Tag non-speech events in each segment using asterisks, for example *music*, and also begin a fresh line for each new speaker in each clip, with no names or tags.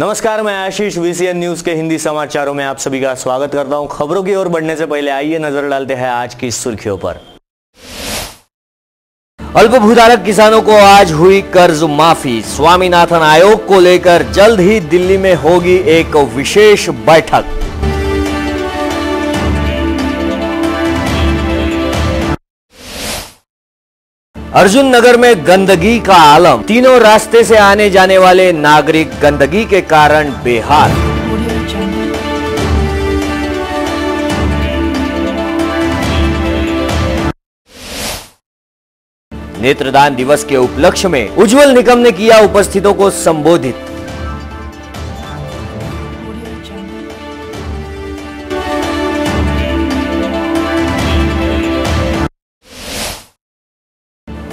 नमस्कार, मैं आशीष VCN news के हिंदी समाचारों में आप सभी का स्वागत करता हूँ। खबरों की ओर बढ़ने से पहले आइए नज़र डालते हैं आज की सुर्खियों पर। अल्पभूधारक किसानों को आज हुई कर्ज माफ़ी। स्वामीनाथन आयोग को लेकर जल्द ही दिल्ली में होगी एक विशेष बैठक। अर्जुन नगर में गंदगी का आलम। तीनों रास्ते से आने जाने वाले नागरिक गंदगी के कारण बेहाल। नेत्रदान दिवस के उपलक्ष्य में उज्जवल निगम ने किया उपस्थितों को संबोधित।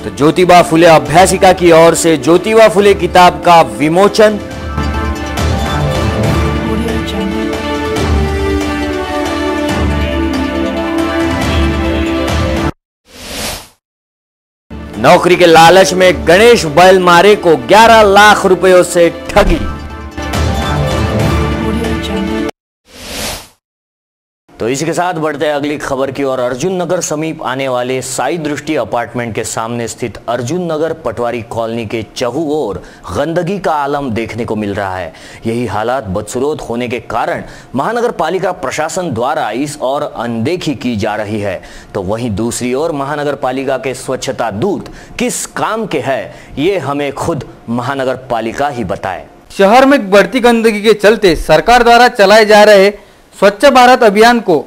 तो ज्योतिबा फुले अभ्यासिका की ओर से ज्योतिबा फुले किताब का विमोचन। नौकरी के लालच में गणेश बैल मारे को 11 लाख रुपयों से ठगी। तो इसी के साथ बढ़ते हैं अगली खबर की ओर। अर्जुन नगर समीप आने वाले साई दृष्टि अपार्टमेंट के सामने स्थित अर्जुन नगर पटवारी कॉलोनी के चहु ओर गंदगी का आलम देखने को मिल रहा है। यही हालात बदसूरत होने के कारण महानगर पालिका प्रशासन द्वारा इस और अनदेखी की जा रही है। तो वहीं दूसरी ओर महानगर पालिका के स्वच्छता दूत किस काम के है, ये हमें खुद महानगर पालिका ही बताए।
शहर में बढ़ती गंदगी के चलते सरकार द्वारा चलाए जा रहे स्वच्छ भारत अभियान को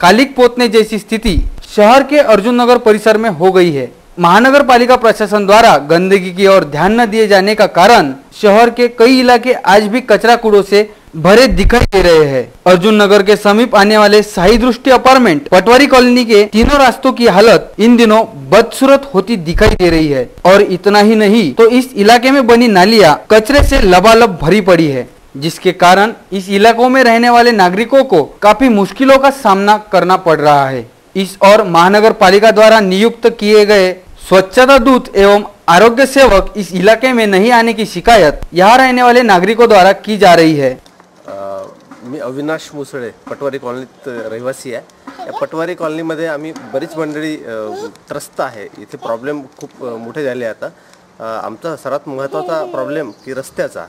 कालिक पोतने जैसी स्थिति शहर के अर्जुन नगर परिसर में हो गई है। महानगर पालिका प्रशासन द्वारा गंदगी की ओर ध्यान न दिए जाने का कारण शहर के कई इलाके आज भी कचरा कूड़ों से भरे दिखाई दे रहे हैं। अर्जुन नगर के समीप आने वाले साई दृष्टि अपार्टमेंट, पटवारी कॉलोनी के तीनों रास्तों की हालत इन दिनों बदसूरत होती दिखाई दे रही है। और इतना ही नहीं तो इस इलाके में बनी नालियाँ कचरे से लबालब भरी पड़ी है। जिसके कारण इस इलाकों में रहने वाले नागरिकों को काफ़ी मुश्किलों का सामना करना पड़ रहा है। इस और महानगर पालिका द्वारा नियुक्त किए गए स्वच्छता दूत एवं आरोग्य सेवक इस इलाके में नहीं आने की शिकायत यहाँ रहने वाले नागरिकों द्वारा की जा रही है।
मी अविनाश मुसळे पटवारी कॉलनीत रहिवासी आहे. या पटवारी कॉलनीमध्ये आम्ही बरीच मंडळी अ, त्रस्त आहे. इथे प्रॉब्लेम खूप मोठे झाले आता. आमचा सर्वात महत्त्वाचा प्रॉब्लेम की रस्त्याचा.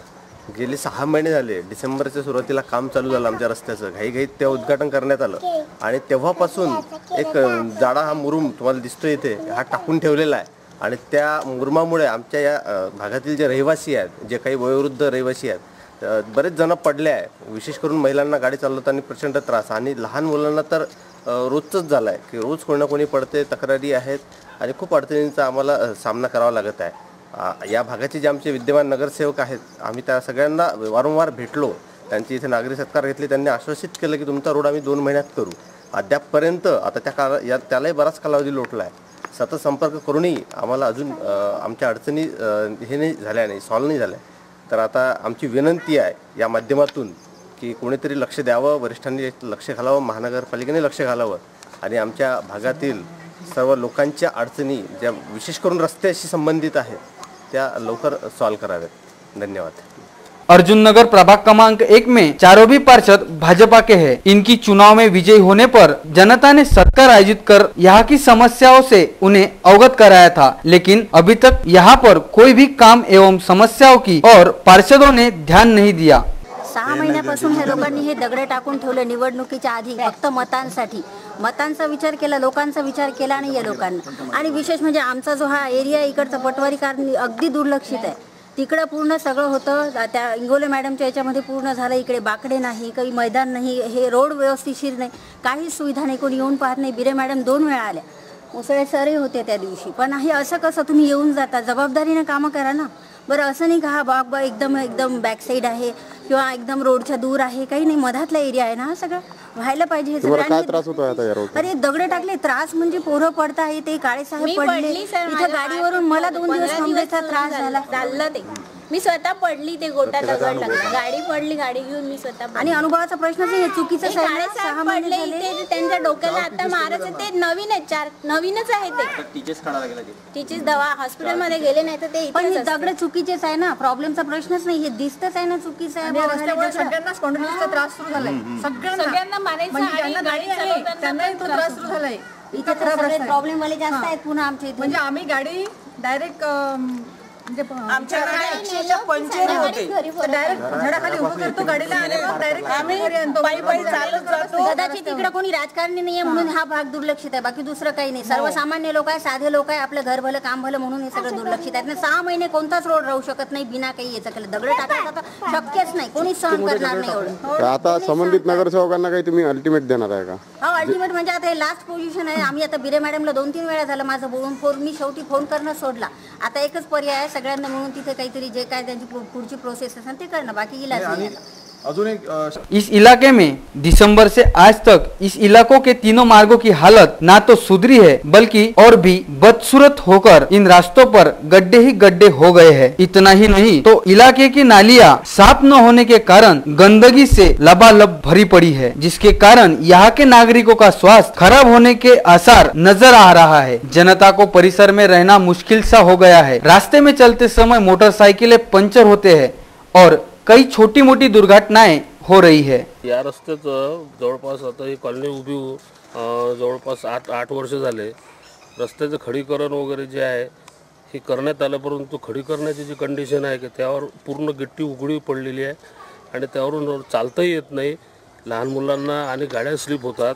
गेले सहा महिने झाले. डिसेंबरच्या सुरुवातीला काम चालू झालं आमच्या रस्त्याचं. घाईघाईत ते उद्घाटन करण्यात आलं. आणि तेव्हापासून एक जाडा हा मुरुम तुम्हाला दिसतो इथे हा टाकून ठेवलेला आहे. आणि त्या मुरुमामुळे आमच्या या भागातील जे रहिवासी आहेत जे काही वयोवृद्ध रहिवासी आहेत बरेच जण पडले आहे. विशेष करून महिलांना गाडी चालवताना प्रचंड त्रास आणि लहान मुलांना तर रोजचंच झालं आहे की रोज कोणी ना कोणी पडते तक्रारी आहेत आणि खूप अडचणींचा आम्हाला सामना करावा लागत आहे. या भागाचे जे आमचे विद्यमान नगरसेवक आहेत आम्ही त्या सगळ्यांना वारंवार भेटलो. त्यांची इथे नागरी सत्कार घेतले. त्यांनी आश्वासित केलं की तुमचा रोड आम्ही दोन महिन्यात करू. अद्यापपर्यंत आता त्या काळ या त्यालाही बराच कालावधी लोटला आहे सतत संपर्क करूनही आम्हाला अजून आमच्या अडचणी हे नाही झाल्या नाही सॉल्व्ह नाही झाल्या. तर आता आमची विनंती आहे या माध्यमातून की कोणीतरी लक्ष द्यावं वरिष्ठांनी लक्ष घालावं महानगरपालिकेने लक्ष घालावं आणि आमच्या भागातील सर्व लोकांच्या अडचणी ज्या विशेष करून रस्त्याशी संबंधित आहेत त्या लवकर सॉल्व कराव्यात धन्यवाद.
अर्जुन नगर प्रभाग क्रमांक एक में चारों भी पार्षद भाजपा के हैं. इनकी चुनाव में विजय होने पर जनता ने सत्कार आयोजित कर यहाँ की समस्याओं से उन्हें अवगत कराया था. लेकिन अभी तक यहाँ पर कोई भी काम एवं समस्याओं की और पार्षदों ने ध्यान नहीं दिया।
सहा महिन्यापासून ह्या लोकांनी हे दगडे टाकून ठेवले निवडणुकीच्या आधी फक्त मतांसाठी. मतांचा विचार केला लोकांचा विचार केला नाही या लोकांना. आणि विशेष म्हणजे आमचा जो हा एरिया इकडचा पटवारी कारण अगदी दुर्लक्षित आहे. तिकडं पूर्ण सगळं होतं त्या इंगोले मॅडमच्या याच्यामध्ये पूर्ण झालं इकडे बाकडे नाही काही मैदान नाही हे रोड व्यवस्थिशीर नाही काहीच सुविधा नाही कोणी येऊन पाहत नाही. बिरे मॅडम दोन वेळा आल्या. मुसळे सरही होते त्या दिवशी. पण हे असं कसं तुम्ही येऊन जाता? जबाबदारीनं कामं करा ना. बरं असं नाही का हा बाग बा एकदम एकदम बॅक साईड आहे किंवा एकदम रोडच्या दूर आहे? काही नाही मधातला एरिया आहे ना हा सगळं? व्हायला पाहिजे हे
तुम्हाला काय
सगळ्यांनी-
त्रास होतो आता या रोड
अरे दगडे टाकले त्रास म्हणजे पोरं पडत आहे ते काळे साहेब पडले. इथं गाडीवरून मला दोन दिवस थांबायचा त्रास झाला
चाललं ते.
मी स्वतः पडली ते गोटा दगड लागला गाडी पडली गाडी घेऊन मी स्वतः पडली.
आणि अनुभवाचा प्रश्नच नाही हे चुकीचं
ते
आहे ना.
काळेसाहेब
सहा महिने
पडले
झाले.
इथे त्यांच्या डोक्याला आता मारायचं ते नवीन आहे चार नवीनच आहे ते. टीचर्स दवा हॉस्पिटलमध्ये गेले नाही तर ते
पण
इथेच
हे
असते.
दगड चुकीचेच आहे ना? प्रॉब्लेमचा प्रश्नच नाही. हे दिसतच आहे ना चुकीचं आहे
आणि
बाबा,
रस्त्यामुळे
दगड.
सगळ्यांना स्पॉन्डिलिटीचा त्रास सुरू झालाय. सगळ्यांना.
सगळ्यांना मारायचं
म्हणजे
आणि
ज्यांना
गाडी
गाडी आहे
चालवताना
त्यांनाही
पण
तो
त्रास
त्रास सुरू झालाय.
इथे तर सगळे प्रॉब्लेम वाले जास्त आहेत पुन्हा आमच्या इथे.
म्हणजे आम्ही गाडी डायरेक्ट
आमच्या गाड्या अक्षरशः पंचर होते.
डायरेक्ट झाडाखाली उभं करतो गाडीला आणि मग डायरेक्ट आम्ही घरी आणतो.
पायी पायी चालत जातो
कदाचित इकडे कोणी राजकारणी नाहीये म्हणून हा भाग दुर्लक्षित आहे. बाकी दुसरं काही नाही. सर्वसामान्य लोक आहे साधे लोक आहे आपलं घर भलं काम भलं म्हणून हे सगळं दुर्लक्षित आहेत ना सहा महिने कोणताच रोड राहू शकत नाही बिना काही याचं केलं. दगड टाकायचं तर शक्यच नाही. कोणी सहन करणार नाही एवढं.
तर आता संबंधित नगरसेवकांना काही तुम्ही अल्टिमेट देणार आहे का?
हा अल्टिमेट म्हणजे आता हे लास्ट पोझिशन आहे. आम्ही आता बिरे मॅडमला दोन तीन वेळा झालं. माझं बोलून फोन मी शेवटी फोन करणं सोडला. आता एकच पर्याय आहे सगळ्यांना मिळून तिथे काहीतरी जे काय त्यांची पुढची प्रोसेस असेल ते करणं बाकी इलाज नाही.
इस इलाके में दिसंबर से आज तक इस इलाकों के तीनों मार्गों की हालत ना तो सुधरी है, बल्कि और भी बदसूरत होकर इन रास्तों पर गड्ढे ही गड्ढे हो गए हैं। इतना ही नहीं तो इलाके की नालियाँ साफ़ न होने के कारण गंदगी से लबालब भरी पड़ी है, जिसके कारण यहाँ के नागरिकों का स्वास्थ्य खराब होने के आसार नज़र आ रहा है। जनता को परिसर में रहना मुश्किल सा हो गया है। रास्ते में चलते समय मोटरसाइकिलें पंचर होते हैं और कई छोटी मोटी दुर्घटनाएं हो रही है.
या रस्त्याचं जवळपास आता ही कॉलनी उभी होऊन, अं, जवळपास आठ आठ वर्ष झाले. रस्त्याचं खडीकरण वगैरे जे आहे हे करण्यात आलं परंतु खडीकरणाची जी कंडिशन आहे की त्यावर पूर्ण गिट्टी उघडी पडलेली आहे आणि त्यावरून चालताही येत नाही. लहान मुलांना आणि गाड्या स्लिप होतात.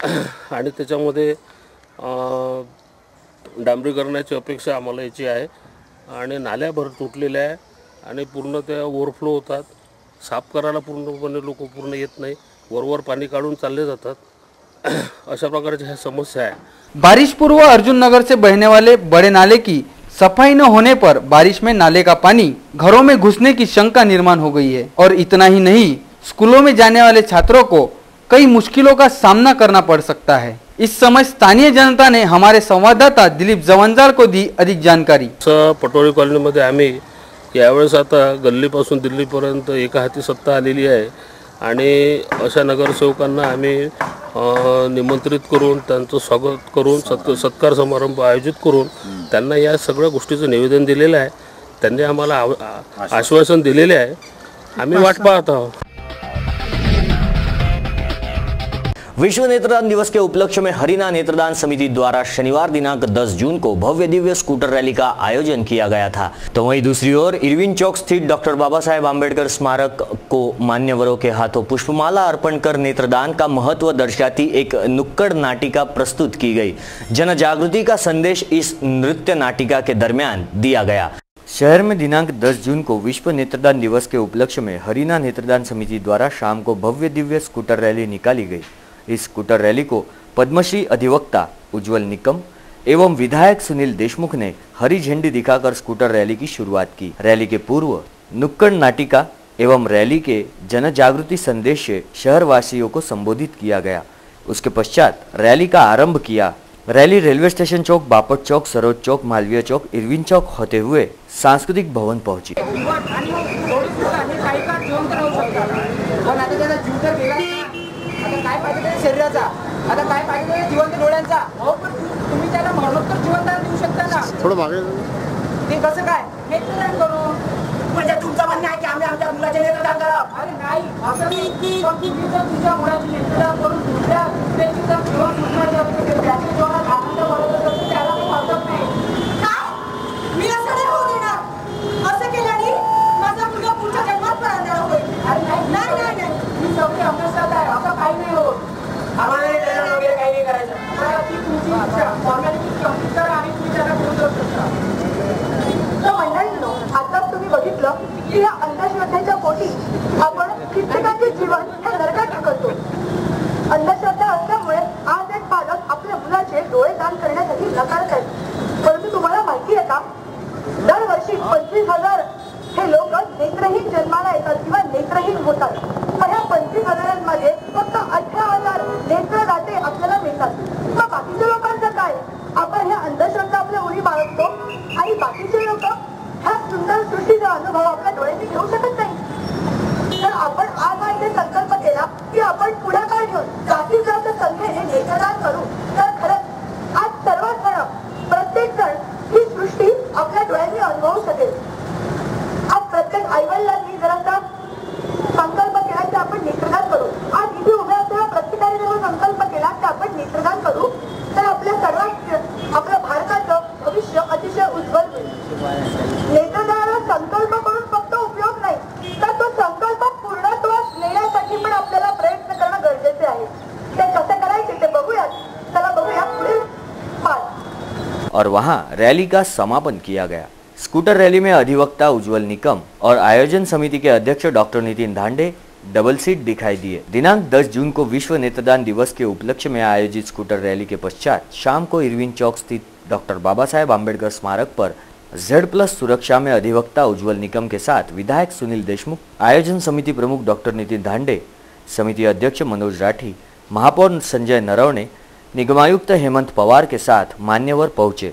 *clears throat* आणि त्याच्यामध्ये अं, डांबरीकरणाची अपेक्षा आम्हाला याची आहे. आणि नाल्या भर तुटलेल्या आहे. आणि पूर्ण त्या ओव्हरफ्लो होतात. साफ़ करायला पूर्णपणे लोक पूर्ण येत नाही. वरवर पाणी काढून चालले जातात. *clears throat* अशा प्रकारच्या ह्या समस्या आहे.
बारिश पूर्व अर्जुन नगर से बहने वाले बड़े नाले की सफ़ाई न होने पर बारिश में नाले का पानी घरों में घुसने की शंका निर्माण हो गई है। और इतना ही नहीं स्कूलों में जाने वाले छात्रों को कई मुश्किलों का सामना करना पड़ सकता है। इस समय स्थानीय जनता ने हमारे संवाददाता दिलीप जवंजाळ को दी अधिक जानकारी।
पटोरी कॉलनीमध्ये आम्ही यावेळेस आता गल्लीपासून दिल्लीपर्यंत एका हाती सत्ता आलेली आहे. आणि अशा नगरसेवकांना आम्ही निमंत्रित करून त्यांचं स्वागत करून सत् सत्कार समारंभ आयोजित करून त्यांना या सगळ्या गोष्टीचं निवेदन दिलेलं आहे. त्यांनी आम्हाला आव- आश्वासन दिलेले आहे. आम्ही वाट पाहत आहोत.
विश्व नेत्रदान दिवस के उपलक्ष्य में हरिना नेत्रदान समिति द्वारा शनिवार दिनांक 10 जून को भव्य दिव्य स्कूटर रैली का आयोजन किया गया था। तो वहीं दूसरी ओर, इरविन चौक स्थित डॉक्टर बाबा साहेब आम्बेडकर स्मारक को मान्यवरों के हाथों पुष्पमाला अर्पण कर नेत्रदान का महत्व दर्शाती एक नुक्कड़ नाटिका प्रस्तुत की गई। जन जागृति का संदेश इस नृत्य नाटिका के दरमियान दिया गया। शहर में दिनांक 10 जून को विश्व नेत्रदान दिवस के उपलक्ष्य में हरिना नेत्रदान समिति द्वारा शाम को भव्य दिव्य स्कूटर रैली निकाली गई। इस स्कूटर रैली को पद्मश्री अधिवक्ता उज्जवल निकम एवं विधायक सुनील देशमुख ने हरी झंडी दिखाकर स्कूटर रैली की शुरुआत की। रैली के पूर्व नुक्कड़ नाटिका एवं रैली के जन जागृति संदेश शहर वासियों को संबोधित किया गया। उसके पश्चात रैली का आरंभ किया। रैली रेलवे स्टेशन चौक, बापट चौक, सरोज चौक, मालवीय चौक, इरविन चौक होते हुए सांस्कृतिक भवन पहुँची।
डोळ्यांचा अहो पण तु- तुम्ही त्याला मरणोत्तर जिवंत देऊ शकता ना.
थोडं मागे
ते कसं काय? नेत्रदान करून. म्हणजे तुमचं म्हणणं आहे की आम्ही आमच्या मुलाचे नेत्रदान करा अरे नाही. असं नाही पण तुम्ही जर तुझ्या मुलाची नेत्रदान करून दुसऱ्या दुसऱ्याची जर जीवन सुटणार त्याच्या जीवनात आनंद वाढत असेल, तर त्याला काही हरकत नाही
मी असं नाही होऊ देणार असं केल्याने माझा मुलगा पुढच्या जन्मात पण अंधार होईल
अरे नाही
नाही नाही नाही
मी सगळे अभ्यासात आहे असं काही नाही होत आम्हाला नेत्रदान वगैरे काही नाही करायचं तर ती तुमची इच्छा फॉर्मॅलिटी कंप्लीट करा आणि तुम्ही त्याला पुढे जाऊ शकता
तर मंडळींनो आता तुम्ही बघितलं की या अंधश्रद्धेच्या पोटी आपण कित्येकांचे जीवन हे नरकात ढकलतो अंधश्रद्धा असल्यामुळे आज एक पालक आपल्या मुलाचे डोळे दान करण्यासाठी नकारत आहेत परंतु तुम्हाला माहिती आहे का दरवर्षी पंचवीस हजार हे लोक नेत्रहीन जन्माला येतात किंवा नेत्रहीन होतात पण ह्या पंचवीस हजारांमध्ये फक्त अठरा हजार नेत्रदाते आपल्याला मिळतात मग बाकीच्या लोकांचं काय आपण ह्या अंधश्रद्धा आपल्या उडी बाळगतो आणि बाकीचे लोक ह्या सुंदर सृष्टीचा अनुभव आपल्या डोळ्यांनी घेऊ शकत नाही. तर आपण आज हा इथे संकल्प केला की आपण पुढाकार घेऊन जास्तीत जास्त संख्येने नेत्रदान करू.
और वहाँ रैली का समापन किया गया। स्कूटर रैली में अधिवक्ता उज्जवल निकम और आयोजन समिति के अध्यक्ष doctor Nitin Dhande double seat दिखाई दिए। दिनांक 10 जून को विश्व नेत्रदान दिवस के उपलक्ष्य में आयोजित स्कूटर रैली के पश्चात शाम को इरविन चौक स्थित डॉक्टर बाबा साहेब आम्बेडकर स्मारक पर जेड प्लस सुरक्षा में अधिवक्ता उज्जवल निकम के साथ विधायक सुनील देशमुख, आयोजन समिति प्रमुख डॉक्टर नितिन धांडे, समिति अध्यक्ष मनोज राठी, महापौर संजय नरवणे निगमायुक्त हेमंत पवार के साथ मान्यवर पहुँचे।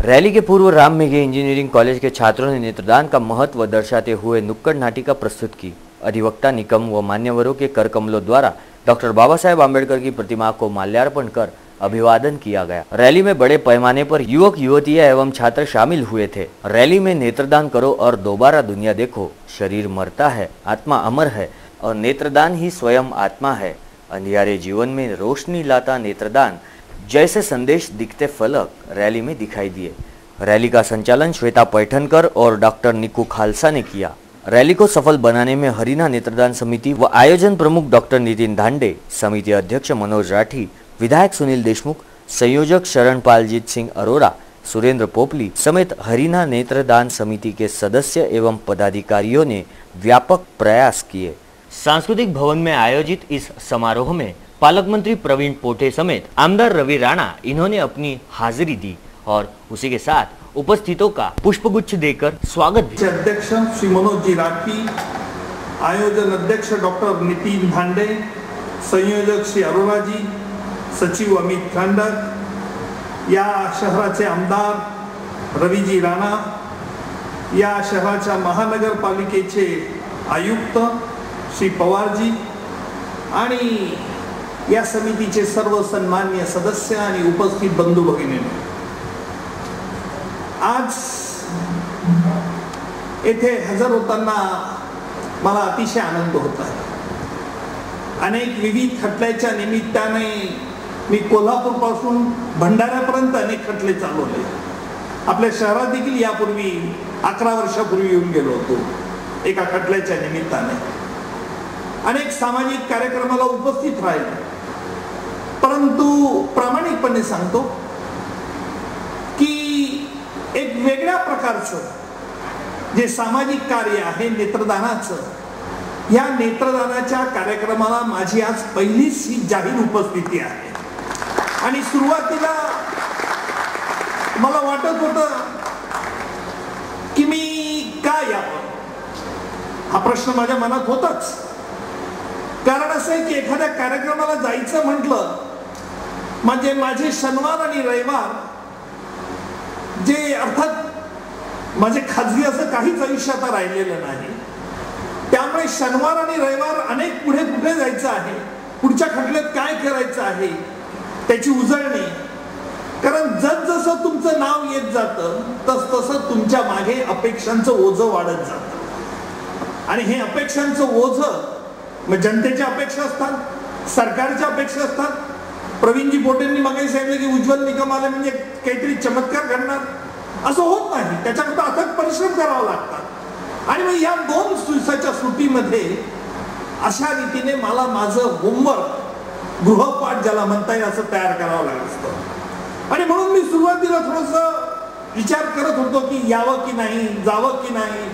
रैली के पूर्व राम मेघे इंजीनियरिंग कॉलेज के छात्रों ने नेत्रदान का महत्व दर्शाते हुए नुक्कड़ नाटिका प्रस्तुत की। अधिवक्ता निकम व मान्यवरों के कर कमलों द्वारा डॉक्टर बाबा साहेब आम्बेडकर की प्रतिमा को माल्यार्पण कर अभिवादन किया गया। रैली में बड़े पैमाने पर युवक युवतियाँ एवं छात्र शामिल हुए थे। रैली में नेत्रदान करो और दोबारा दुनिया देखो। शरीर मरता है, आत्मा अमर है और नेत्रदान ही स्वयं आत्मा है। अंधियारे जीवन में रोशनी लाता नेत्रदान, जैसे संदेश दिखते फलक रैली में दिखाई दिए। रैली का संचालन श्वेता पैठनकर और डॉक्टर निकू खालसा ने किया। रैली को सफल बनाने में हरिना नेत्रदान समिति व आयोजन प्रमुख डॉक्टर नितिन धांडे, समिति अध्यक्ष मनोज राठी, विधायक सुनील देशमुख, संयोजक शरण पालजीत सिंह अरोरा, सुरेंद्र पोपली समेत हरिना नेत्रदान समिति के सदस्य एवं पदाधिकारियों ने व्यापक प्रयास किए। सांस्कृतिक भवन में आयोजित इस समारोह में पालक मंत्री प्रवीण पोटे समेत आमदार रवि राणा इन्होंने अपनी हाजिरी दी और उसी के साथ उपस्थितों का पुष्पगुच्छ देकर स्वागत भी
अध्यक्ष श्री मनोज जी राठी आयोजन अध्यक्ष डॉक्टर नितिन भांडे, संयोजक श्री अरोरा जी, सचिव अमित खांडक, या शहराचे आमदार रवीजी राणा, या शहराच्या महानगरपालिकेचे आयुक्त श्री पवारजी आणि या समितीचे सर्व सन्मान्य सदस्य आणि उपस्थित बंधू भगिनी. आज येथे हजर होताना मला अतिशय आनंद होत आहे. अनेक विविध खटल्याच्या निमित्ताने मी कोल्हापूरपासून भंडाऱ्यापर्यंत अनेक खटले चालवले. आपल्या शहरात देखील यापूर्वी अकरा वर्षापूर्वी येऊन गेलो होतो एका खटल्याच्या निमित्ताने. अनेक सामाजिक कार्यक्रमाला उपस्थित राहील. परंतु प्रामाणिकपणे सांगतो की एक वेगळ्या प्रकारचं जे सामाजिक कार्य आहे नेत्रदानाचं या नेत्रदानाच्या कार्यक्रमाला माझी आज पहिलीच ही जाहीर उपस्थिती आहे. आणि सुरुवातीला मला वाटत होत की मी का यावं? हा प्रश्न माझ्या मनात होताच. असं आहे की एखाद्या कार्यक्रमाला जायचं म्हटलं म्हणजे माझे शनिवार आणि रविवार जे अर्थात माझे खाजगी असं काहीच आयुष्य आता राहिलेलं नाही. त्यामुळे शनिवार आणि रविवार अनेक पुढे कुठे जायचं आहे पुढच्या खटल्यात काय करायचं आहे त्याची उजळणी. कारण जस जसं तुमचं नाव येत जातं तस तसं तुमच्या मागे अपेक्षांचं ओझं वाढत जातं. आणि हे अपेक्षांचं ओझं मग जनतेच्या अपेक्षा असतात सरकारच्या अपेक्षा असतात. प्रवीणजी पोटेंनी मागे सांगितलं की उज्ज्वल निगम आले म्हणजे काहीतरी चमत्कार घडणार. असं होत नाही. त्याच्याकरता अथक परिश्रम करावा लागतात. आणि मग या दोन दिवसाच्या सुट्टीमध्ये अशा रीतीने मला माझं होमवर्क गृहपाठ ज्याला म्हणता येईल असं तयार करावं लागत असतं. आणि म्हणून मी सुरुवातीला थोडस विचार करत होतो की यावं की नाही जावं की नाही.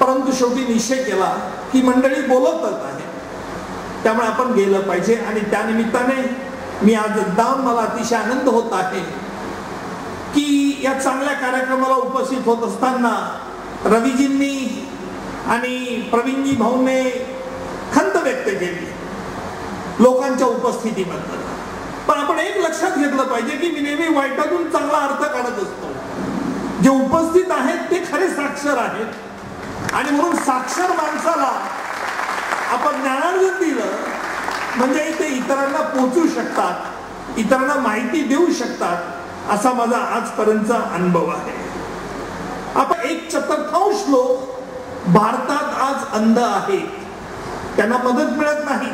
परंतु शेवटी निश्चय केला. ही मंडळी बोलतच आहे. त्यामुळे आपण गेलं पाहिजे आणि त्यानिमित्ताने मी आज जाऊन मला अतिशय आनंद होत आहे की या चांगल्या कार्यक्रमाला उपस्थित होत असताना रवीजींनी आणि प्रवीणजी भाऊने खंत व्यक्त केली लोकांच्या उपस्थितीबद्दल. पण आपण एक लक्षात घेतलं पाहिजे की मी नेहमी वाईटातून चांगला अर्थ काढत असतो. जे उपस्थित आहेत ते खरे साक्षर आहेत. आणि म्हणून साक्षर माणसाला आपण ज्ञानार्जन दिलं म्हणजे ते इतरांना पोचू शकतात इतरांना माहिती देऊ शकतात असा माझा आजपर्यंतचा अनुभव आहे. आपण एक चतुर्थांश लोक भारतात आज अंध आहेत. त्यांना मदत मिळत नाही.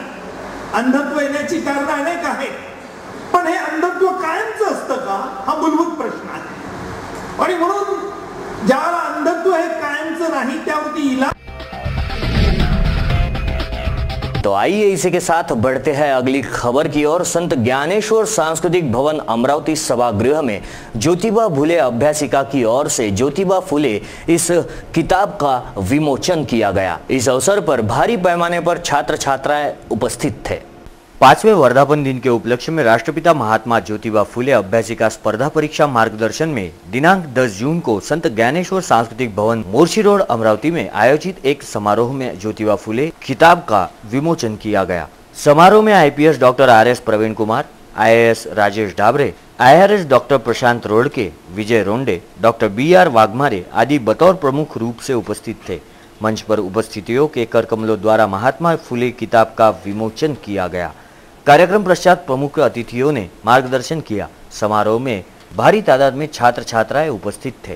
अंधत्व येण्याची कारण अनेक आहेत. पण हे अंधत्व कायमचं असतं का? हा मूलभूत प्रश्न आहे. आणि म्हणून ज्याला
तो आइए इसी के साथ बढ़ते हैं अगली खबर की ओर। संत ज्ञानेश्वर सांस्कृतिक भवन अमरावती सभागृह में ज्योतिबा फुले अभ्यासिका की ओर से ज्योतिबा फुले इस किताब का विमोचन किया गया। इस अवसर पर भारी पैमाने पर छात्र छात्राएँ उपस्थित थे। पाँचवें वर्धापन दिन के उपलक्ष्य में राष्ट्रपिता महात्मा ज्योतिबा फुले अभ्यासिका स्पर्धा परीक्षा मार्गदर्शन में दिनांक 10 जून को संत ज्ञानेश्वर सांस्कृतिक भवन मोर्शी रोड अमरावती में आयोजित एक समारोह में ज्योतिबा फुले खिताब का विमोचन किया गया। समारोह में IPS doctor R S Praveen Kumar, IAS Rajesh Dabre IRS doctor Prashant Rodke, Vijay Ronde, doctor B R Waghmare आदि बतौर प्रमुख रूप से उपस्थित थे। मंच पर उपस्थितियों के कर कमलों द्वारा महात्मा फुले किताब का विमोचन किया गया। कार्यक्रम पश्चात प्रमुख अतिथियों ने मार्गदर्शन किया। समारोह में भारी तादाद में छात्र छात्राएँ उपस्थित थे।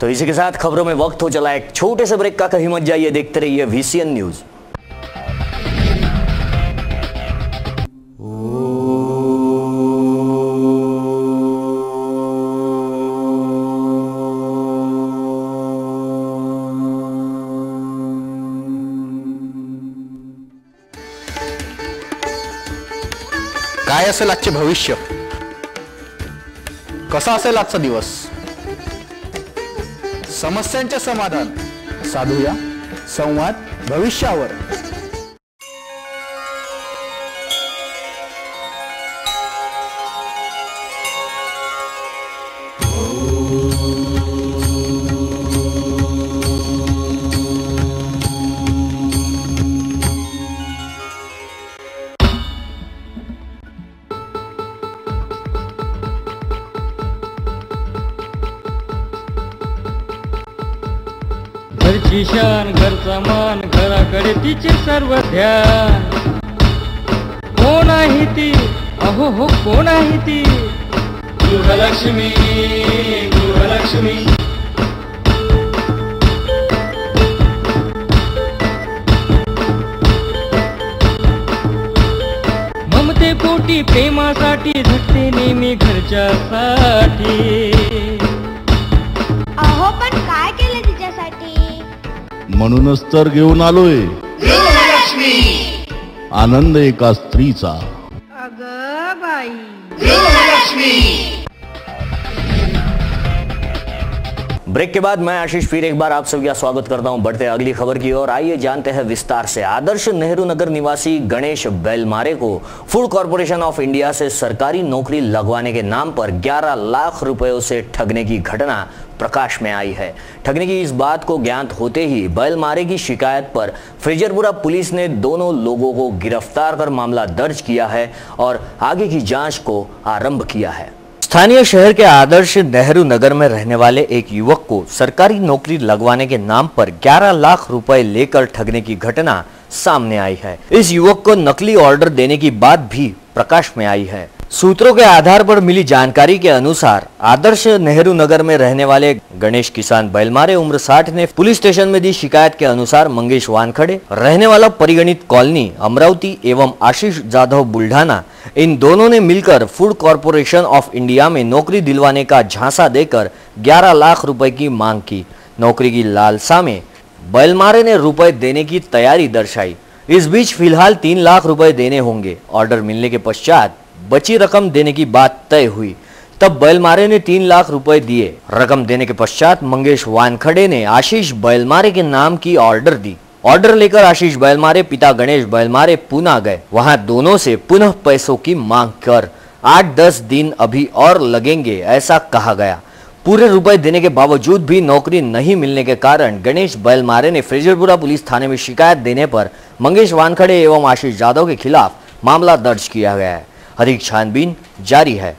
तो इसी के साथ खबरों में वक्त हो चला एक छोटे से ब्रेक का, कहीं मत जाइए। देखते रहिए वीसीएन न्यूज़
असेल आजचे भविष्य? कसा असेल आजचा दिवस? समस्यांचे समाधान. साधूया. संवाद भविष्यावर.
घरची शान घरचा मान घराकडे तिचे सर्व ध्यान. कोण आहे ती अहो हो कोण आहे ती. गृहलक्ष्मी गृहलक्ष्मी. ममते पोटी प्रेमासाठी झटते नेहमी घरच्यासाठी.
म्हणूनच तर घेऊन आलोय. आनंद एका स्त्रीचा.
अग बाई.
ब्रेक के बाद मैं आशीष फिर एक बार आप सभी का स्वागत करता हूँ बढ़ते अगली खबर की ओर। आइए जानते हैं विस्तार से। आदर्श नेहरू नगर निवासी गणेश बेलमारे को फ़ूड कॉरपोरेशन ऑफ़ इंडिया से सरकारी नौकरी लगवाने के नाम पर 11 लाख रुपयों से ठगने की घटना प्रकाश में आई है। ठगने की इस बात को ज्ञात होते ही बैल मारे की शिकायत पर फ्रिजरपुरा पुलिस ने दोनों लोगों को गिरफ़्तार कर मामला दर्ज किया है और आगे की जाँच को आरंभ किया है। स्थानीय शहर के आदर्श नेहरू नगर में रहने वाले एक युवक को सरकारी नौकरी लगवाने के नाम पर 11 लाख रुपए लेकर ठगने की घटना सामने आई है। इस युवक को नकली ऑर्डर देने की बात भी प्रकाश में आई है। सूत्रों के आधार पर मिली जानकारी के अनुसार, आदर्श नेहरू नगर में रहने वाले गणेश किसान बैलमारे उम्र 60 ने पुलिस स्टेशन में दी शिकायत के अनुसार मंगेश वानखड़े, रहने वाला परिगणित कॉलोनी अमरावती एवं आशीष जाधव बुल्ढाना, इन दोनों ने मिलकर फ़ूड कॉरपोरेशन ऑफ़ इंडिया में नौकरी दिलवाने का झांसा देकर 11 लाख रुपए की मांग की। नौकरी की लालसा में बैलमारे ने रुपए देने की तैयारी दर्शाई। इस बीच फ़िलहाल तीन लाख रुपए देने होंगे। ऑर्डर मिलने के पश्चात बची रकम देने की बात तय हुई। तब बैलमारे ने तीन लाख रुपए दिए। रकम देने के पश्चात मंगेश वानखड़े ने आशीष बैलमारे के नाम की ऑर्डर दी। ऑर्डर लेकर आशीष बैलमारे, पिता गणेश बैलमारे पुणे गए। वहाँ दोनों से पुनः पैसों की मांग कर आठ दस दिन अभी और लगेंगे, ऐसा कहा गया। पूरे रुपए देने के बावजूद भी नौकरी नहीं मिलने के कारण गणेश बैलमारे ने फ्रिजरपुरा पुलिस थाने में शिकायत देने पर मंगेश वानखड़े एवं आशीष यादव के खिलाफ मामला दर्ज किया गया है। अधिक छानबीन जारी है।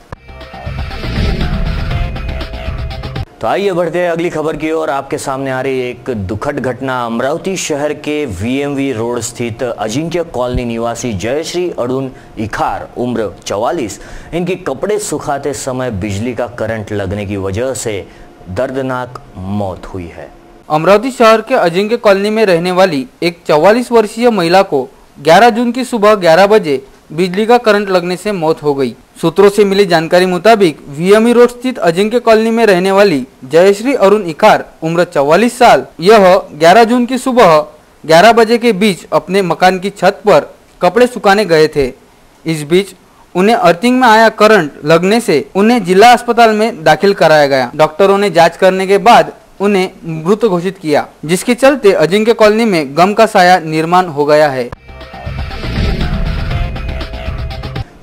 तो आइए बढ़ते हैं अगली खबर की ओर। आपके सामने आ रही एक दुखद घटना। अमरावती शहर के वीएमवी रोड स्थित अजिंक्य कॉलोनी निवासी जयश्री अरुण इखार, उम्र 44 इनकी कपड़े सुखाते समय बिजली का करंट लगने की वजह से दर्दनाक मौत हुई है।
अमरावती शहर के अजिंक्य कॉलोनी में रहने वाली एक 44 वर्षीय महिला को 11 जून की सुबह 11 बजे बिजली का करंट लगने से मौत हो गई। सूत्रों से मिली जानकारी मुताबिक वीएमई रोड स्थित अजिंक्य कॉलोनी में रहने वाली जयश्री अरुण इखार, उम्र 44 साल, यह 11 जून की सुबह 11 बजे के बीच अपने मकान की छत पर कपड़े सुखाने गए थे। इस बीच उन्हें अर्थिंग में आया करंट लगने से उन्हें जिला अस्पताल में दाखिल कराया गया। डॉक्टरों ने जाँच करने के बाद उन्हें मृत घोषित किया, जिसके चलते अजिंक्य कॉलोनी में गम का साया निर्माण हो गया है।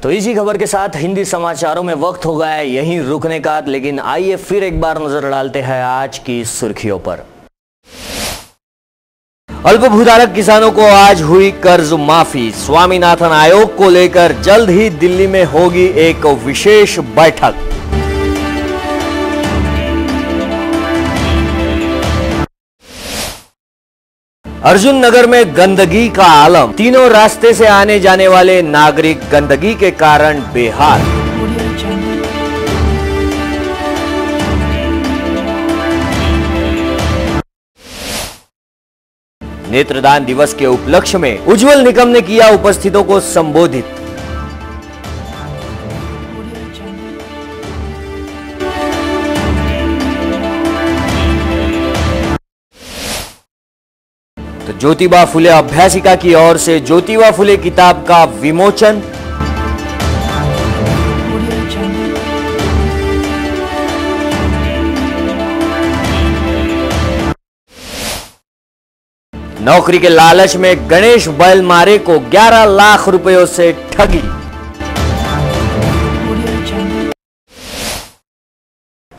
तो इसी खबर के साथ हिंदी समाचारों में वक्त हो गया है यहीं रुकने का, लेकिन आइए फिर एक बार नज़र डालते हैं आज की सुर्खियों पर। अल्पभूधारक किसानों को आज हुई कर्ज माफ़ी। स्वामीनाथन आयोग को लेकर जल्द ही दिल्ली में होगी एक विशेष बैठक। अर्जुन नगर में गंदगी का आलम। तीनों रास्ते से आने जाने वाले नागरिक गंदगी के कारण बेहाल। नेत्रदान दिवस के उपलक्ष्य में उज्जवल निगम ने किया उपस्थितों को संबोधित। ज्योतिबा फुले अभ्यासिका की ओर से ज्योतिबा फुले किताब का विमोचन। नौकरी के लालच में गणेश बैल मारे को 11 लाख रुपयों से ठगी।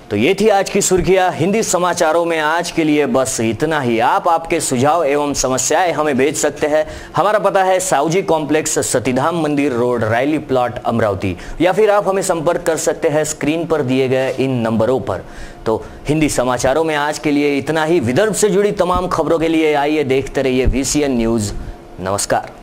तो ये थी आज की सुर्खियाँ। हिंदी समाचारों में आज के लिए बस इतना ही। आप आपके सुझाव एवं समस्याएँ हमें भेज सकते हैं। हमारा पता है साउजी कॉम्प्लेक्स, सतीधाम मंदिर रोड रायली प्लॉट, अमरावती। या फिर आप हमें संपर्क कर सकते हैं स्क्रीन पर दिए गए इन नंबरों पर। तो हिंदी समाचारों में आज के लिए इतना ही। विदर्भ से जुड़ी तमाम खबरों के लिए आइए देखते रहिए वीसीएन न्यूज़ नमस्कार।